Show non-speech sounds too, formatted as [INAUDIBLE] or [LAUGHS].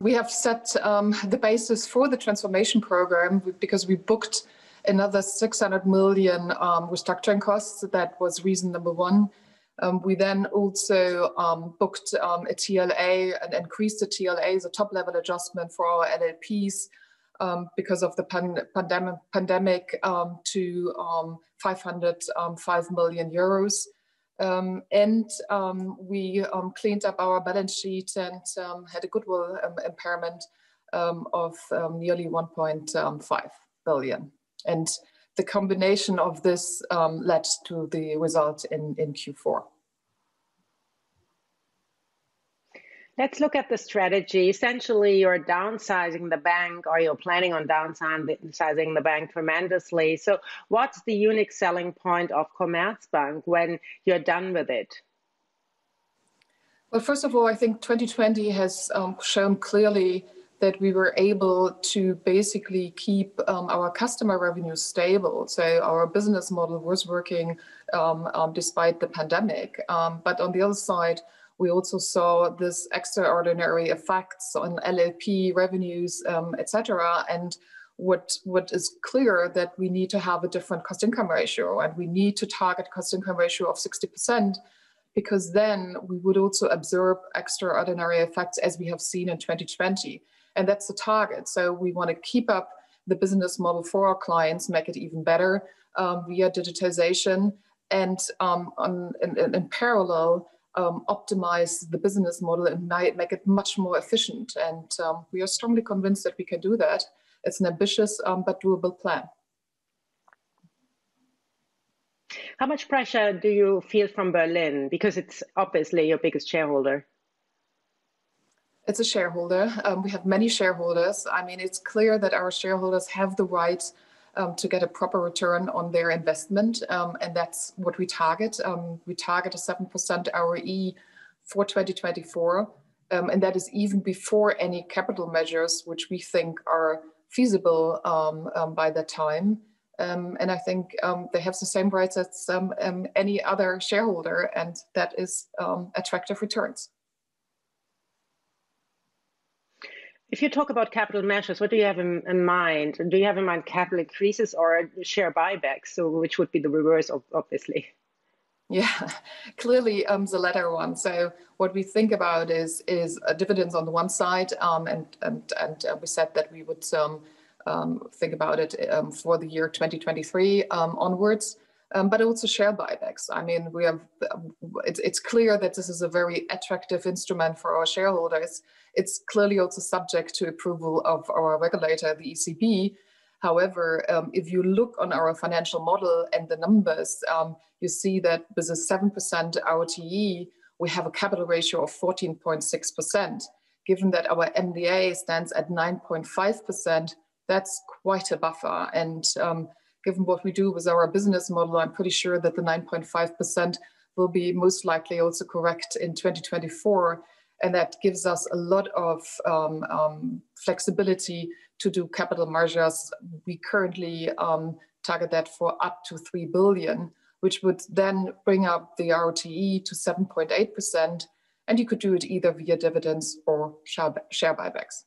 We have set um, the basis for the transformation program because we booked another 600 million um, restructuring costs. That was reason number one. Um, we then also um, booked um, a TLA and increased the TLA, the top level adjustment for our LLPs um, because of the pan pandemic, pandemic um, to 505 million euros. Um, and um, we um, cleaned up our balance sheet and had a goodwill impairment of nearly 1.5 billion. And the combination of this um, led to the result in, in Q4. Let's look at the strategy. Essentially, you're downsizing the bank, or you're planning on downsizing the bank tremendously. So, what's the unique selling point of Commerzbank when you're done with it? Well, first of all, I think 2020 has um, shown clearly that we were able to basically keep um, our customer revenue stable. So our business model was working um, um, despite the pandemic. Um, but on the other side, we also saw this extraordinary effects on LLP revenues, um, etc. And what what is clear that we need to have a different cost income ratio, and we need to target cost income ratio of 60 percent because then we would also absorb extraordinary effects as we have seen in 2020 and that's the target. So we want to keep up the business model for our clients, make it even better um, via digitization, and um, on, in, in, parallel, um, optimize the business model and make it much more efficient. And um, we are strongly convinced that we can do that. It's an ambitious um, but doable plan. How much pressure do you feel from Berlin? Because it's obviously your biggest shareholder. It's a shareholder. Um, we have many shareholders. I mean, it's clear that our shareholders have the right um, to get a proper return on their investment, um, and that's what we target. Um, we target a 7% ROE for 2024, um, and that is even before any capital measures, which we think are feasible um, by that time. and I think they have the same rights as any other shareholder, and that is attractive returns. If you talk about capital measures, what do you have in, in, mind? Do you have in mind capital increases or share buybacks, so which would be the reverse, of, obviously? Yeah, [LAUGHS] clearly um, the latter one. So what we think about is is uh, dividends on the one side, um, and and and uh, we said that we would um, um think about it um, for the year 2023 um, but also share buybacks. I mean, we have. It's, it's clear that this is a very attractive instrument for our shareholders, it's clearly also subject to approval of our regulator, the ECB. However, um, if you look on our financial model and the numbers, um, you see that with a 7% ROTE, we have a capital ratio of 14.6%. Given that our MDA stands at 9.5%, that's quite a buffer. And um, given what we do with our business model, I'm pretty sure that the 9.5% will be most likely also correct in 2024 and that gives us a lot of um, um, flexibility to do capital measures. We currently um, target that for up to 3 billion, which would then bring up the ROTE to 7.8%. And you could do it either via dividends or share, share buybacks.